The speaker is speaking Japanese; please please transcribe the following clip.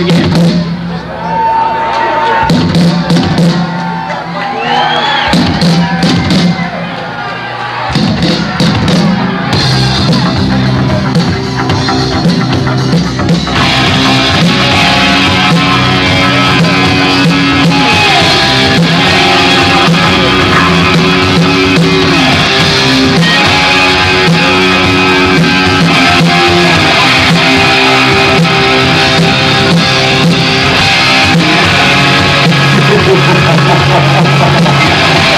again. Why they worship metal